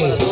Bobby.